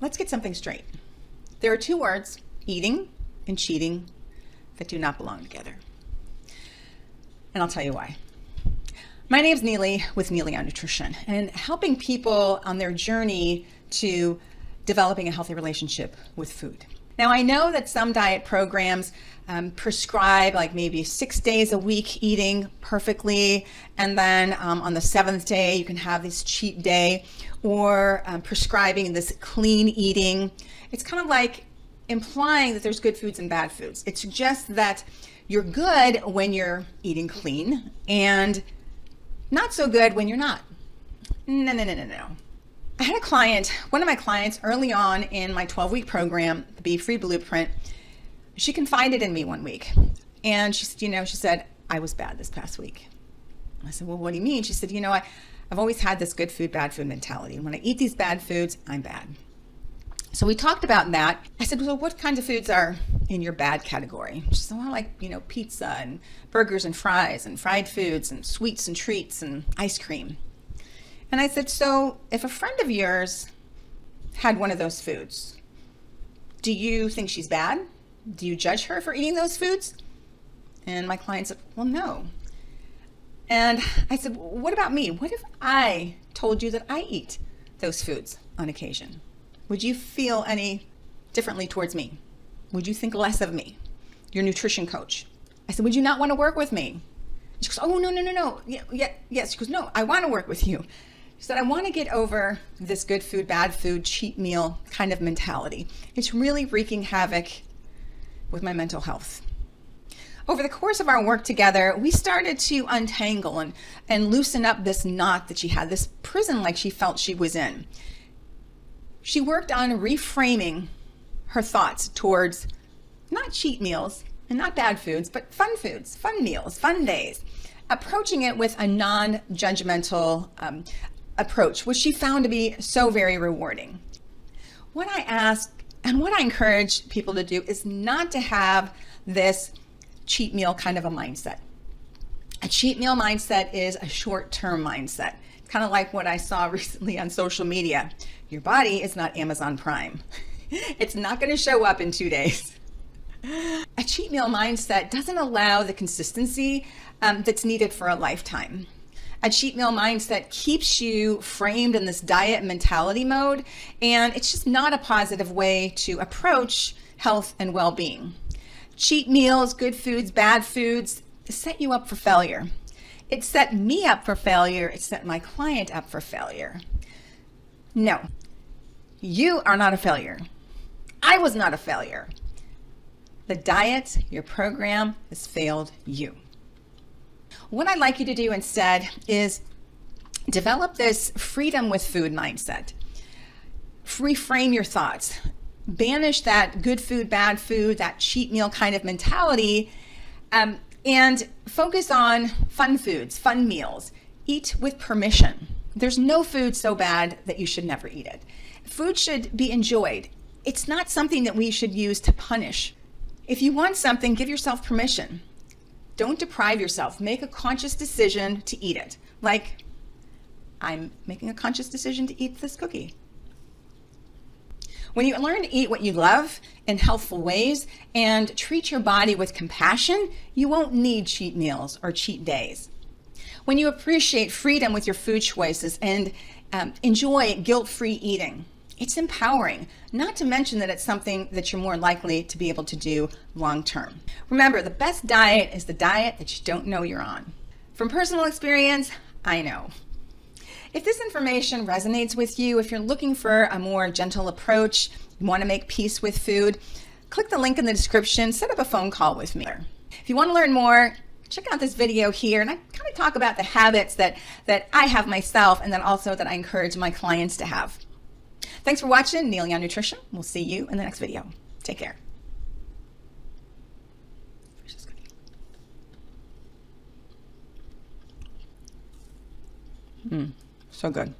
let's get something straight. There are two words, eating and cheating, that do not belong together. And I'll tell you why. My name is Neily with Neily on Nutrition and helping people on their journey to developing a healthy relationship with food. Now, I know that some diet programs um, prescribe like maybe six days a week eating perfectly, and then um, on the seventh day, you can have this cheat day, or um, prescribing this clean eating. It's kind of like implying that there's good foods and bad foods. It suggests that you're good when you're eating clean and not so good when you're not. No, no, no, no, no. I had a client, one of my clients early on in my 12 week program, the Be Free Blueprint, she confided in me one week. And she said, you know, she said, I was bad this past week. I said, well, what do you mean? She said, you know, I, I've always had this good food, bad food mentality. When I eat these bad foods, I'm bad. So we talked about that. I said, well, what kinds of foods are in your bad category? She said, well, like, you know, pizza and burgers and fries and fried foods and sweets and treats and ice cream. And I said, so if a friend of yours had one of those foods, do you think she's bad? Do you judge her for eating those foods? And my client said, well, no. And I said, what about me? What if I told you that I eat those foods on occasion? Would you feel any differently towards me? Would you think less of me, your nutrition coach? I said, would you not want to work with me? She goes, oh, no, no, no, no. Yeah, yeah, yes. She goes, no, I want to work with you. She said, I want to get over this good food, bad food, cheat meal kind of mentality. It's really wreaking havoc with my mental health. Over the course of our work together, we started to untangle and, and loosen up this knot that she had, this prison like she felt she was in. She worked on reframing her thoughts towards not cheat meals and not bad foods, but fun foods, fun meals, fun days, approaching it with a non judgmental um, approach, which she found to be so very rewarding. What I ask and what I encourage people to do is not to have this cheat meal kind of a mindset. A cheat meal mindset is a short term mindset. It's kind of like what I saw recently on social media. Your body is not Amazon Prime, it's not going to show up in two days. A cheat meal mindset doesn't allow the consistency um, that's needed for a lifetime a cheat meal mindset keeps you framed in this diet mentality mode, and it's just not a positive way to approach health and well being. Cheat meals, good foods, bad foods set you up for failure. It set me up for failure, it set my client up for failure. No, you are not a failure. I was not a failure. The diet, your program has failed you. What I'd like you to do instead is develop this freedom with food mindset. Reframe your thoughts. Banish that good food, bad food, that cheat meal kind of mentality, um, and focus on fun foods, fun meals. Eat with permission. There's no food so bad that you should never eat it. Food should be enjoyed. It's not something that we should use to punish. If you want something, give yourself permission. Don't deprive yourself. Make a conscious decision to eat it. Like, I'm making a conscious decision to eat this cookie. When you learn to eat what you love in healthful ways and treat your body with compassion, you won't need cheat meals or cheat days. When you appreciate freedom with your food choices and um, enjoy guilt free eating, it's empowering, not to mention that it's something that you're more likely to be able to do long term. Remember, the best diet is the diet that you don't know you're on. From personal experience, I know. If this information resonates with you, if you're looking for a more gentle approach, you want to make peace with food, click the link in the description, set up a phone call with me. If you want to learn more, check out this video here and I kind of talk about the habits that, that I have myself and then also that I encourage my clients to have. Thanks for watching Neily on Nutrition. We'll see you in the next video. Take care. Mm, so good.